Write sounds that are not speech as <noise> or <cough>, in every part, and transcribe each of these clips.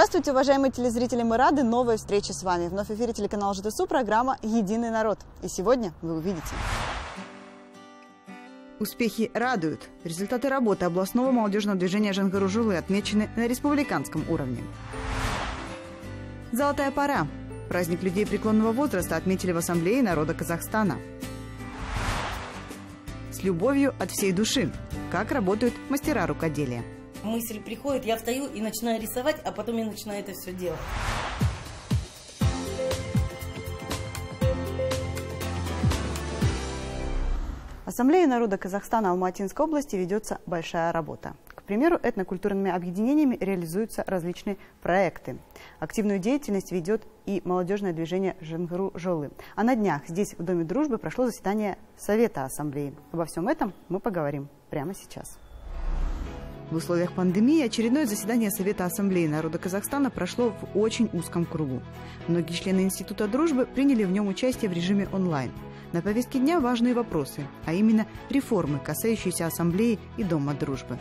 Здравствуйте, уважаемые телезрители! Мы рады новой встрече с вами. Вновь в эфире телеканала ЖТСУ программа «Единый народ». И сегодня вы увидите. Успехи радуют. Результаты работы областного молодежного движения Жангаружулы отмечены на республиканском уровне. Золотая пора. Праздник людей преклонного возраста отметили в Ассамблее народа Казахстана. С любовью от всей души. Как работают мастера рукоделия. Мысль приходит, я встаю и начинаю рисовать, а потом я начинаю это все делать. Ассамблеей народа Казахстана Алматинской области ведется большая работа. К примеру, этнокультурными объединениями реализуются различные проекты. Активную деятельность ведет и молодежное движение Женгру Жолы. А на днях здесь, в Доме дружбы, прошло заседание Совета Ассамблеи. Обо всем этом мы поговорим прямо сейчас. В условиях пандемии очередное заседание Совета Ассамблеи народа Казахстана прошло в очень узком кругу. Многие члены Института дружбы приняли в нем участие в режиме онлайн. На повестке дня важные вопросы, а именно реформы, касающиеся Ассамблеи и Дома дружбы.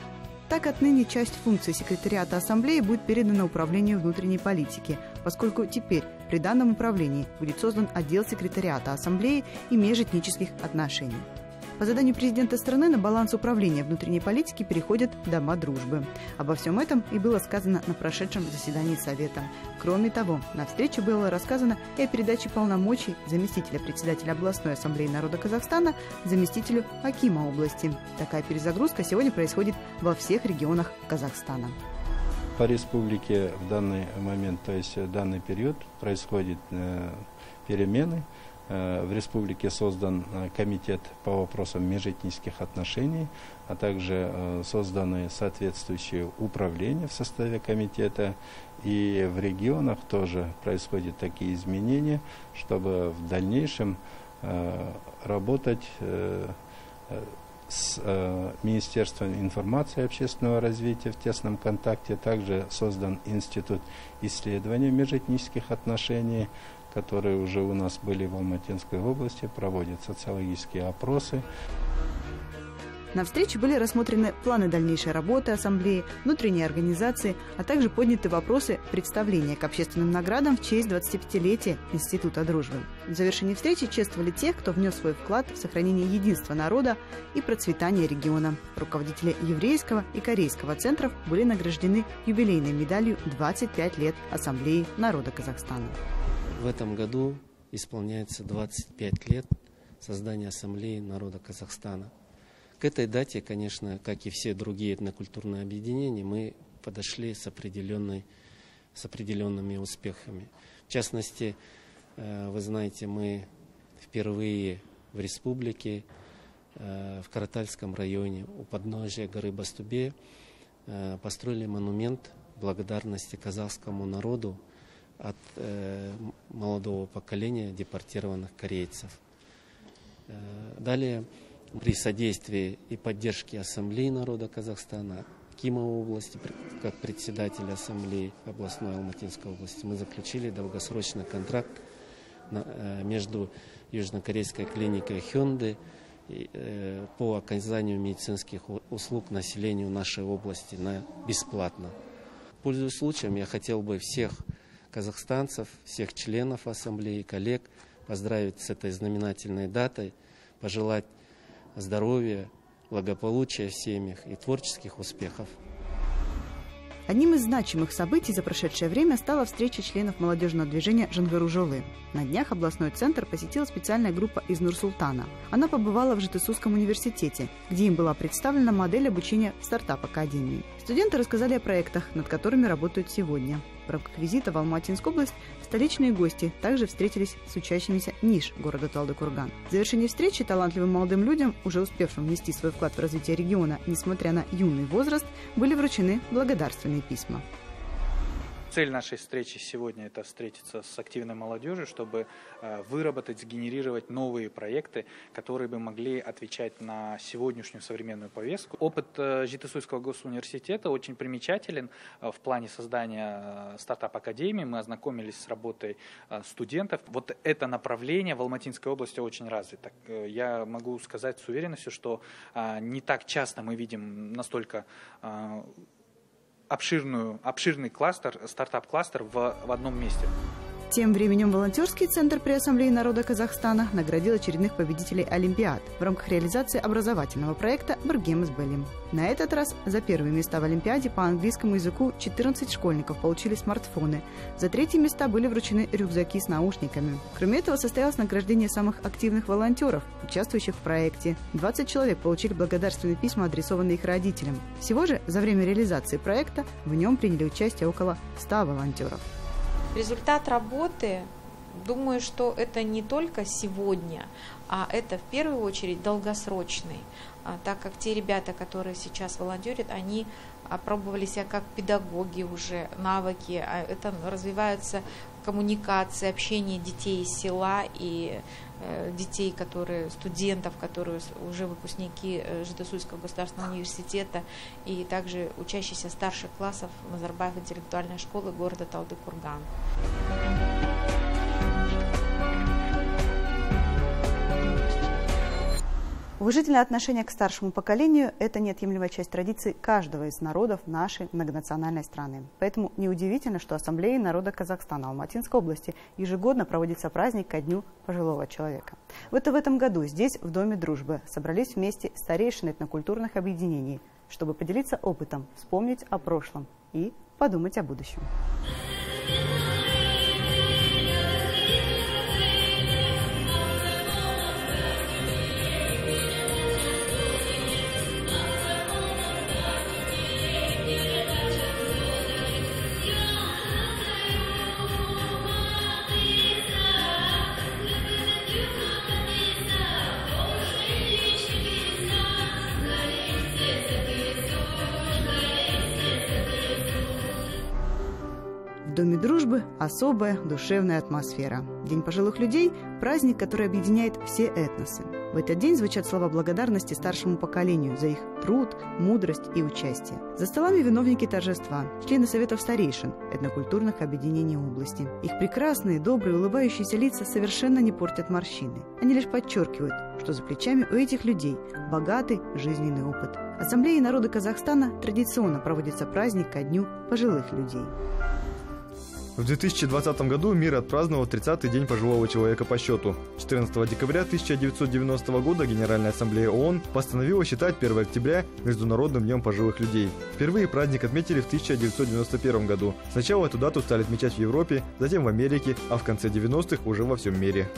Так отныне часть функций секретариата Ассамблеи будет передана Управлению внутренней политики, поскольку теперь при данном управлении будет создан отдел секретариата Ассамблеи и межэтнических отношений. По заданию президента страны на баланс управления внутренней политики переходят дома дружбы. Обо всем этом и было сказано на прошедшем заседании Совета. Кроме того, на встрече было рассказано и о передаче полномочий заместителя председателя областной ассамблеи народа Казахстана заместителю Акима области. Такая перезагрузка сегодня происходит во всех регионах Казахстана по республике в данный момент, то есть в данный период происходят э, перемены. Э, в республике создан э, комитет по вопросам межэтнических отношений, а также э, созданы соответствующие управления в составе комитета. И в регионах тоже происходят такие изменения, чтобы в дальнейшем работать с Министерством информации и общественного развития в тесном контакте. Также создан Институт исследования межэтнических отношений, которые уже у нас были в Алматинской области, проводят социологические опросы. На встрече были рассмотрены планы дальнейшей работы Ассамблеи, внутренней организации, а также подняты вопросы представления к общественным наградам в честь 25-летия Института дружбы. В завершении встречи чествовали тех, кто внес свой вклад в сохранение единства народа и процветания региона. Руководители еврейского и корейского центров были награждены юбилейной медалью «25 лет Ассамблеи народа Казахстана». В этом году исполняется 25 лет создания Ассамблеи народа Казахстана. К этой дате, конечно, как и все другие этнокультурные объединения, мы подошли с, определенной, с определенными успехами. В частности, э, вы знаете, мы впервые в республике, э, в Каратальском районе, у подножия горы Бастубе, э, построили монумент благодарности казахскому народу от молодого поколения депортированных корейцев. Далее, при содействии и поддержке Ассамблеи народа Казахстана, Кимовой области, как председатель Ассамблеи областной Алматинской области, мы заключили долгосрочный контракт э, между южнокорейской клиникой Хёнды э, по оказанию медицинских услуг населению нашей области на бесплатно. Пользуясь случаем, я хотел бы всех казахстанцев, всех членов ассамблеи, коллег поздравить с этой знаменательной датой, пожелать здоровья, благополучия в семьях и творческих успехов. Одним из значимых событий за прошедшее время стала встреча членов молодежного движения «Жангаружолы». На днях областной центр посетила специальная группа из Нур-Султана. Она побывала в Житесусском университете, где им была представлена модель обучения в стартап-академии. Студенты рассказали о проектах, над которыми работают сегодня. Рамках визита в Алматинскую область столичные гости также встретились с учащимися ниш города Талдыкурган. В завершении встречи талантливым молодым людям, уже успевшим внести свой вклад в развитие региона, несмотря на юный возраст, были вручены благодарственные письма. Цель нашей встречи сегодня – это встретиться с активной молодежью, чтобы э, выработать, сгенерировать новые проекты, которые бы могли отвечать на сегодняшнюю современную повестку. Опыт э, Житесуйского госуниверситета очень примечателен э, в плане создания стартап-академии. Мы ознакомились с работой студентов. Вот это направление в Алматинской области очень развито. Я могу сказать с уверенностью, что не так часто мы видим настолько обширную, обширный кластер, стартап-кластер в, в одном месте. Тем временем волонтерский центр при Ассамблее народа Казахстана наградил очередных победителей Олимпиад в рамках реализации образовательного проекта «Біргеміз Білім». На этот раз за первые места в Олимпиаде по английскому языку 14 школьников получили смартфоны. За третьи места были вручены рюкзаки с наушниками. Кроме этого, состоялось награждение самых активных волонтеров, участвующих в проекте. 20 человек получили благодарственные письма, адресованные их родителям. Всего же за время реализации проекта в нем приняли участие около 100 волонтеров. Результат работы, думаю, что это не только сегодня, а это в первую очередь долгосрочный, а, так как те ребята, которые сейчас волонтерят, они опробовали себя как педагоги уже, навыки, а это развиваются коммуникации, общение детей из села и детей, которые, студентов, которые уже выпускники э, Житосуйского государственного университета и также учащиеся старших классов Назарбаев интеллектуальной школы города Талды-Курган. Уважительное отношение к старшему поколению – это неотъемлемая часть традиций каждого из народов нашей многонациональной страны. Поэтому неудивительно, что Ассамблеей народа Казахстана Алматинской области ежегодно проводится праздник ко Дню пожилого человека. Вот и в этом году здесь, в Доме дружбы, собрались вместе старейшины этнокультурных объединений, чтобы поделиться опытом, вспомнить о прошлом и подумать о будущем. Доме дружбы особая душевная атмосфера. День пожилых людей – праздник, который объединяет все этносы. В этот день звучат слова благодарности старшему поколению за их труд, мудрость и участие. За столами виновники торжества, члены советов старейшин, этнокультурных объединений области. Их прекрасные, добрые, улыбающиеся лица совершенно не портят морщины. Они лишь подчеркивают, что за плечами у этих людей богатый жизненный опыт. Ассамблеей народа Казахстана традиционно проводится праздник ко дню пожилых людей. В 2020 году мир отпраздновал 30-й день пожилого человека по счету. 14 декабря 1990 года Генеральная ассамблея ООН постановила считать 1 октября Международным днем пожилых людей. Впервые праздник отметили в 1991 году. Сначала эту дату стали отмечать в Европе, затем в Америке, а в конце 90-х уже во всем мире.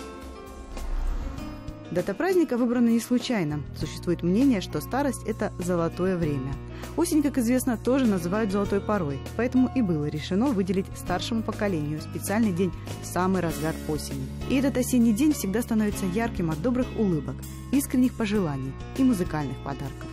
Дата праздника выбрана не случайно. Существует мнение, что старость – это золотое время. Осень, как известно, тоже называют золотой порой, поэтому и было решено выделить старшему поколению специальный день в самый разгар осени. И этот осенний день всегда становится ярким от добрых улыбок, искренних пожеланий и музыкальных подарков.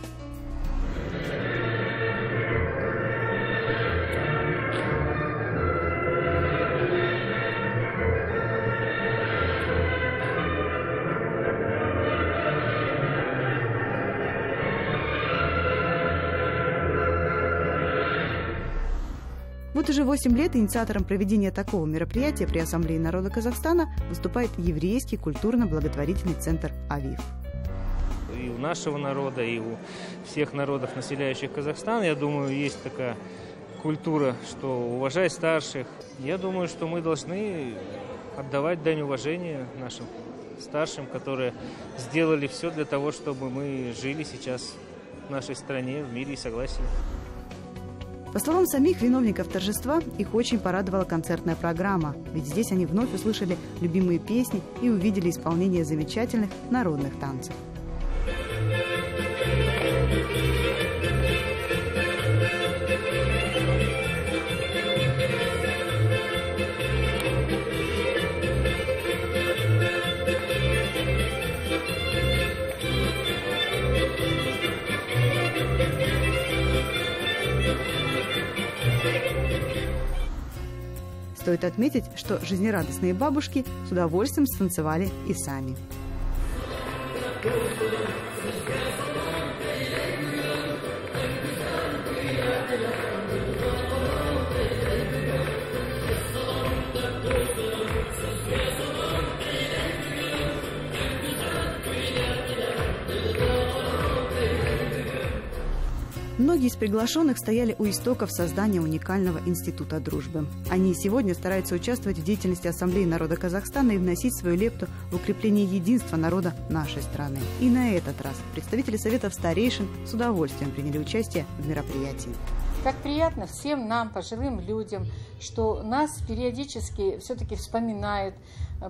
Вот уже 8 лет инициатором проведения такого мероприятия при Ассамблее народа Казахстана выступает еврейский культурно-благотворительный центр «Авив». И у нашего народа, и у всех народов, населяющих Казахстан, я думаю, есть такая культура, что уважать старших. Я думаю, что мы должны отдавать дань уважения нашим старшим, которые сделали все для того, чтобы мы жили сейчас в нашей стране, в мире и согласии. По словам самих виновников торжества, их очень порадовала концертная программа, ведь здесь они вновь услышали любимые песни и увидели исполнение замечательных народных танцев. Стоит отметить, что жизнерадостные бабушки с удовольствием станцевали и сами. Многие из приглашенных стояли у истоков создания уникального института дружбы. Они сегодня стараются участвовать в деятельности Ассамблеи народа Казахстана и вносить свою лепту в укрепление единства народа нашей страны. И на этот раз представители Советов старейшин с удовольствием приняли участие в мероприятии. Как приятно всем нам, пожилым людям, что нас периодически все-таки вспоминают,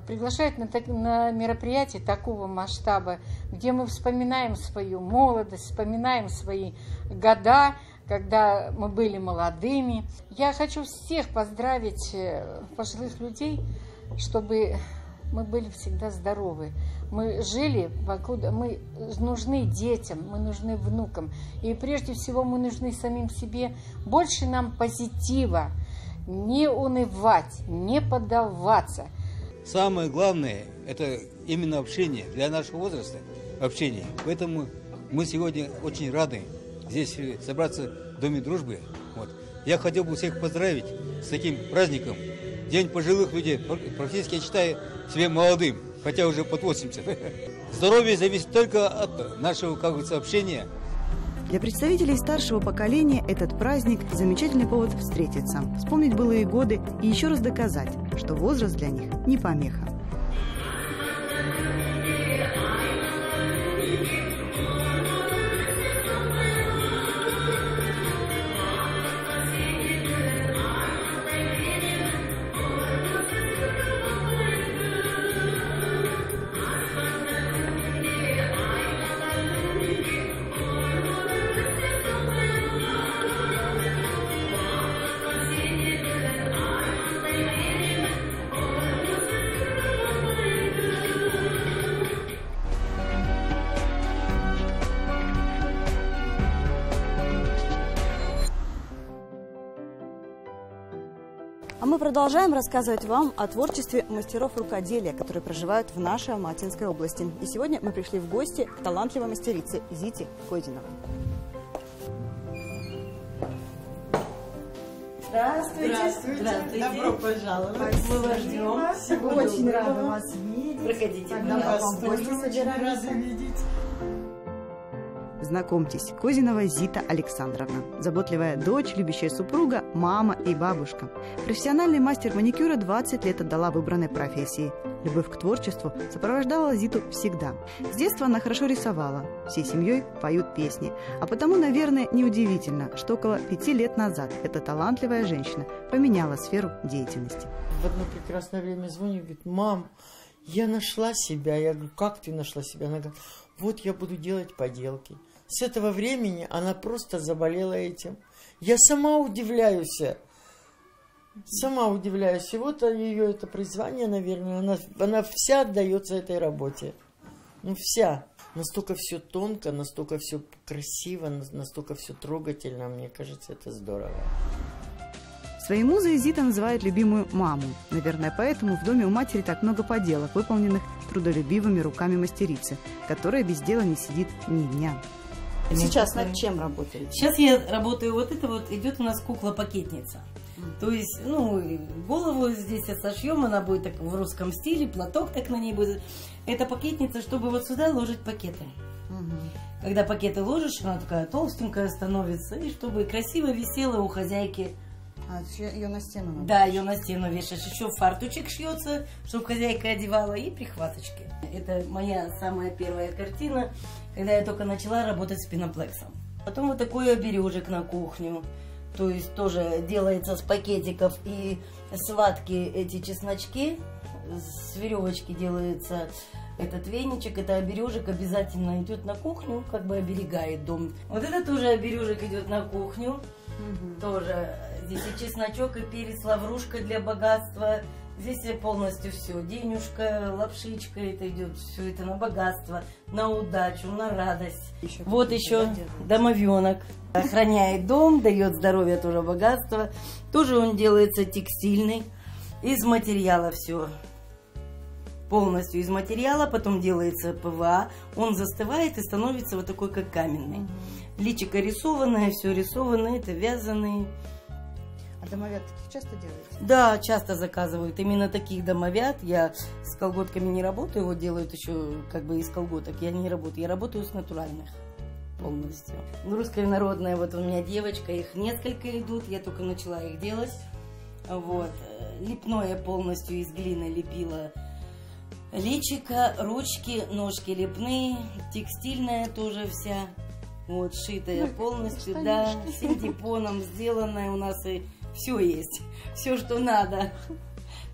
приглашают на, на мероприятия такого масштаба, где мы вспоминаем свою молодость, вспоминаем свои года, когда мы были молодыми. Я хочу всех поздравить, э, пожилых людей, чтобы мы были всегда здоровы. Мы жили, покуда мы нужны детям, мы нужны внукам. И прежде всего мы нужны самим себе. Больше нам позитива, не унывать, не поддаваться. Самое главное – это именно общение. Для нашего возраста общение. Поэтому мы сегодня очень рады здесь собраться в Доме дружбы. Вот. Я хотел бы всех поздравить с таким праздником. День пожилых людей. Практически я считаю себе молодым, хотя уже под 80. <laughs> Здоровье зависит только от нашего, как бы, общения. Для представителей старшего поколения этот праздник – замечательный повод встретиться, вспомнить былые годы и еще раз доказать, что возраст для них не помеха. Продолжаем рассказывать вам о творчестве мастеров рукоделия, которые проживают в нашей Алматинской области. И сегодня мы пришли в гости к талантливой мастерице Зите Козиновой. Здравствуйте. Здравствуйте. Здравствуйте. Добро пожаловать. Мы вас ждем. Всего Очень рада вас видеть. Проходите, Тогда пожалуйста. вас гости собирались. рада видеть. Знакомьтесь, Козинова Зита Александровна. Заботливая дочь, любящая супруга, мама и бабушка. Профессиональный мастер маникюра 20 лет отдала выбранной профессии. Любовь к творчеству сопровождала Зиту всегда. С детства она хорошо рисовала. Всей семьей поют песни. А потому, наверное, неудивительно, что около пяти лет назад эта талантливая женщина поменяла сферу деятельности. В одно прекрасное время звонит, говорит, мам, я нашла себя. Я говорю, как ты нашла себя? Она говорит, вот я буду делать поделки. С этого времени она просто заболела этим. Я сама удивляюсь. Сама удивляюсь. И вот ее это призвание, наверное, она, она вся отдается этой работе. Ну, вся. Настолько все тонко, настолько все красиво, настолько все трогательно. Мне кажется, это здорово. Своей музой Зита называет любимую маму. Наверное, поэтому в доме у матери так много поделок, выполненных трудолюбивыми руками мастерицы, которая без дела не сидит ни дня. Сейчас над чем работаете? Сейчас я работаю, вот это вот идет у нас кукла-пакетница. То есть, ну, голову здесь сошьем, она будет так в русском стиле, платок так на ней будет. Это пакетница, чтобы вот сюда ложить пакеты. Угу. Когда пакеты ложишь, она такая толстенькая становится, и чтобы красиво висела у хозяйки. А, ее на стену надо? Да, ее на стену вешаешь. Еще фартучек шьется, чтобы хозяйка одевала, и прихваточки. Это моя самая первая картина, когда я только начала работать с пеноплексом. Потом вот такой обережек на кухню. То есть тоже делается с пакетиков и сладки эти чесночки. С веревочки делается этот веничек, это обережек обязательно идет на кухню, как бы оберегает дом. Вот это тоже обережек идет на кухню. Угу. Тоже здесь и чесночок, и перец, лаврушка для богатства. Здесь полностью все. Денюшка, лапшичка, это идет все это на богатство, на удачу, на радость. Еще вот еще домовенок. Охраняет дом, дает здоровье, тоже богатство. Тоже он делается текстильный. Из материала все. Полностью из материала, потом делается ПВА. Он застывает и становится вот такой, как каменный. Личико рисованное, все рисованное, это вязаные. Домовят таких часто делаете? Да, часто заказывают. Именно таких домовят. Я с колготками не работаю, его делают еще как бы из колготок. Я не работаю, я работаю с натуральных. полностью. Ну, русская народная, вот у меня девочка, их несколько идут, я только начала их делать. Вот. Лепное полностью из глины лепила. Личика, ручки, ножки лепные, текстильная тоже вся. Вот, шитая ну, полностью, штанишки. да, <laughs> синтепоном сделанная у нас и все есть, все, что надо.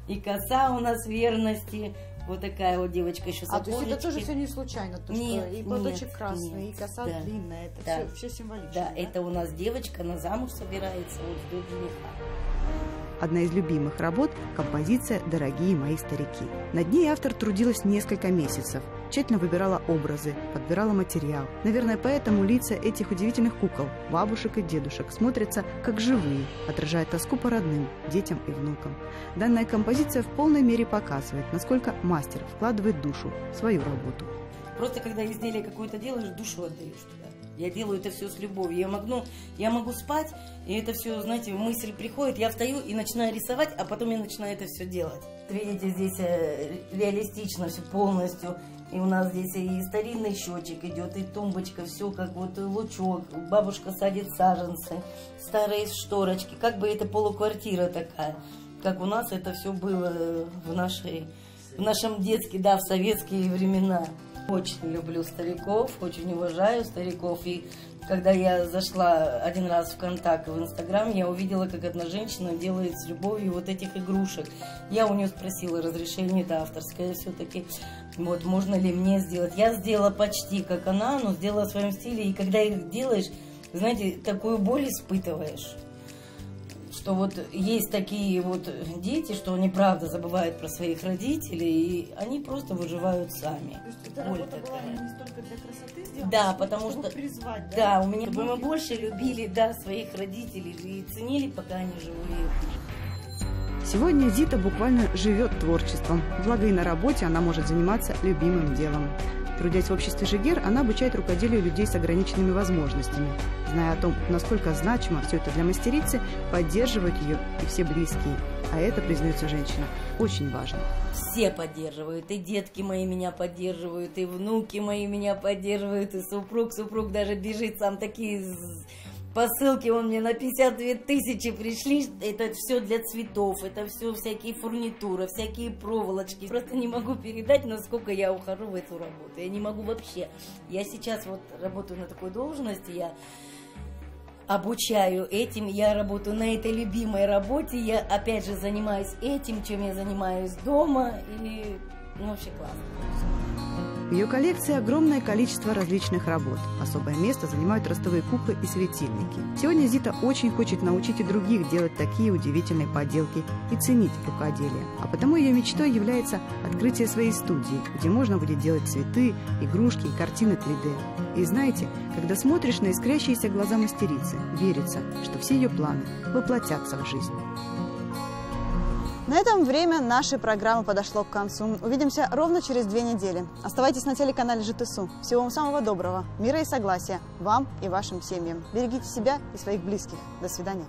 И коса у нас верности, вот такая вот девочка еще А, то есть это тоже все не случайно? То, нет, и платочек красный, нет, и коса да, длинная, это да. все, все символично. Да, да, это у нас девочка, на замуж собирается, вот ждет жениха. Одна из любимых работ – композиция «Дорогие мои старики». Над ней автор трудилась несколько месяцев, тщательно выбирала образы, подбирала материал. Наверное, поэтому лица этих удивительных кукол, бабушек и дедушек, смотрятся как живые, отражая тоску по родным, детям и внукам. Данная композиция в полной мере показывает, насколько мастер вкладывает душу в свою работу. Просто когда изделие какое-то делаешь, душу отдаешь туда. Я делаю это все с любовью. Я могу, я могу спать, и это все, знаете, мысль приходит, я встаю и начинаю рисовать, а потом я начинаю это все делать. Видите, здесь э, реалистично все полностью. И у нас здесь и старинный счетчик идет, и тумбочка, все как вот лучок. Бабушка садит саженцы, старые шторочки, как бы это полуквартира такая. Как у нас это все было в, нашей, в нашем детстве, да, в советские времена. Очень люблю стариков, очень уважаю стариков. И когда я зашла один раз в контакт в Инстаграм, я увидела, как одна женщина делает с любовью вот этих игрушек. Я у нее спросила разрешение, это авторское все-таки. Вот, можно ли мне сделать? Я сделала почти как она, но сделала в своем стиле. И когда их делаешь, знаете, такую боль испытываешь что вот есть такие вот дети, что они правда забывают про своих родителей, и они просто выживают сами. То есть эта Боль работа такая. была не столько для красоты сделана, да, потому что призвать, да? Да, у меня чтобы мы больше любили, да, своих родителей и ценили, пока они живые. Сегодня Зита буквально живет творчеством, благо и на работе она может заниматься любимым делом. Трудясь в обществе Жигер, она обучает рукоделию людей с ограниченными возможностями. Зная о том, насколько значимо все это для мастерицы, поддерживают ее и все близкие. А это, признается женщина, очень важно. Все поддерживают, и детки мои меня поддерживают, и внуки мои меня поддерживают, и супруг, супруг даже бежит сам такие посылки он мне на 52 тысячи пришли. Это все для цветов, это все всякие фурнитуры, всякие проволочки. Просто не могу передать, насколько я ухожу в эту работу. Я не могу вообще. Я сейчас вот работаю на такой должности, я обучаю этим, я работаю на этой любимой работе, я опять же занимаюсь этим, чем я занимаюсь дома, и ну, вообще классно. В ее коллекции огромное количество различных работ. Особое место занимают ростовые куклы и светильники. Сегодня Зита очень хочет научить и других делать такие удивительные поделки и ценить рукоделие. А потому ее мечтой является открытие своей студии, где можно будет делать цветы, игрушки и картины 3D. И знаете, когда смотришь на искрящиеся глаза мастерицы, верится, что все ее планы воплотятся в жизнь. На этом время нашей программы подошло к концу. Увидимся ровно через две недели. Оставайтесь на телеканале ЖТСУ. Всего вам самого доброго, мира и согласия вам и вашим семьям. Берегите себя и своих близких. До свидания.